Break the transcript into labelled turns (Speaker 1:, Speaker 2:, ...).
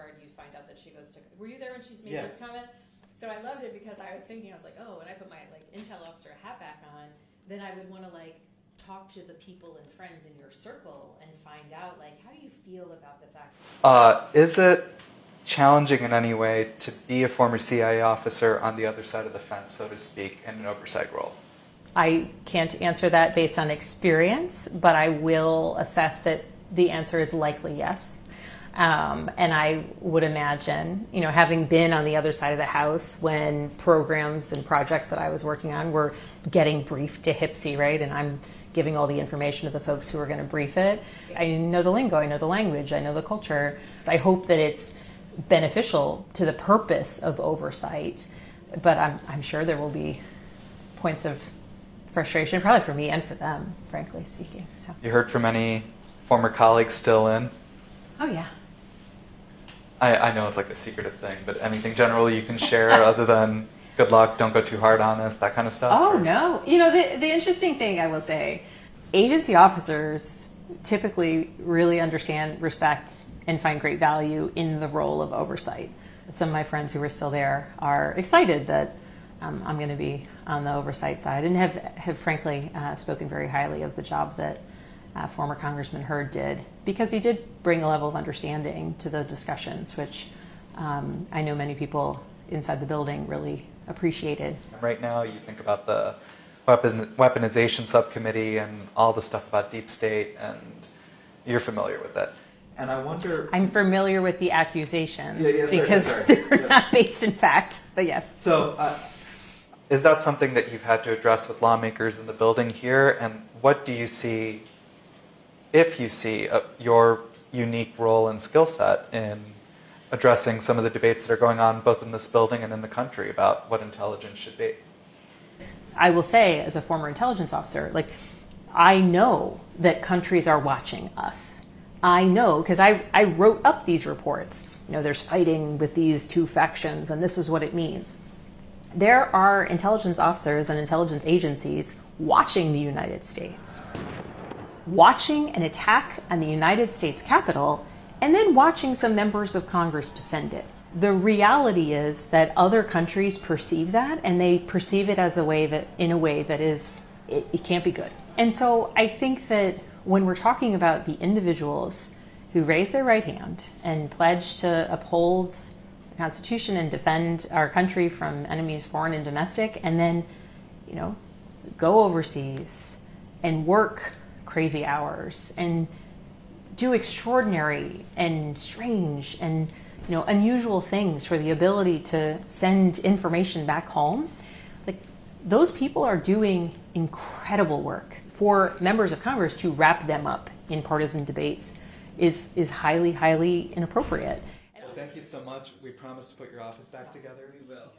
Speaker 1: card, you find out that she goes to. Were you there when she made
Speaker 2: Yeah.
Speaker 1: this comment? So I loved it because I was thinking, I was like, oh, when I put my like intel officer hat back on, then I would want to like talk to the people and friends in your circle and find out like how do you feel about the fact.
Speaker 2: Uh, is it challenging in any way to be a former CIA officer on the other side of the fence, so to speak, in an oversight role?
Speaker 1: I can't answer that based on experience, but I will assess that the answer is likely yes. Um, and I would imagine, you know, having been on the other side of the house when programs and projects that I was working on were getting briefed to HPSCI, right? And I'm giving all the information to the folks who are going to brief it. I know the lingo, I know the language, I know the culture. I hope that it's beneficial to the purpose of oversight, but I'm, I'm sure there will be points of frustration, probably for me and for them, frankly speaking. So,
Speaker 2: You heard from any former colleagues still in?
Speaker 1: oh yeah.
Speaker 2: I, I know it's like a secretive thing, but anything generally you can share other than good luck, don't go too hard on us, that kind of stuff?
Speaker 1: Oh
Speaker 2: Or-
Speaker 1: no! You know the the interesting thing I will say, agency officers typically really understand, respect, and find great value in the role of oversight. Some of my friends who are still there are excited that um, I'm going to be on the oversight side, and have have frankly uh, spoken very highly of the job that uh, former Congressman Hurd did because he did bring a level of understanding to the discussions, which um, I know many people inside the building really appreciated.
Speaker 2: Right now, you think about the weapon, weaponization subcommittee and all the stuff about deep state, and you're familiar with that. And I wonder.
Speaker 1: I'm familiar with the accusations
Speaker 2: Yeah, yeah, sorry,
Speaker 1: because
Speaker 2: sorry.
Speaker 1: they're
Speaker 2: Yeah.
Speaker 1: not based in fact, but yes.
Speaker 2: So, uh, is that something that you've had to address with lawmakers in the building here? And what do you see, if you see, uh, your unique role and skill set in addressing some of the debates that are going on both in this building and in the country about what intelligence should be?
Speaker 1: I will say, as a former intelligence officer, like I know that countries are watching us. I know because I, I wrote up these reports. You know, there's fighting with these two factions, and this is what it means. There are intelligence officers and intelligence agencies watching the United States, watching an attack on the United States Capitol, and then watching some members of Congress defend it. The reality is that other countries perceive that, and they perceive it as a way that, in a way that is, it, it can't be good. And so I think that when we're talking about the individuals who raise their right hand and pledge to uphold the Constitution and defend our country from enemies, foreign and domestic, and then, you know, go overseas and work crazy hours and do extraordinary and strange and you know unusual things for the ability to send information back home like those people are doing incredible work for members of congress to wrap them up in partisan debates is is highly highly inappropriate
Speaker 2: Thank you so much. We promise to put your office back together.
Speaker 3: We will.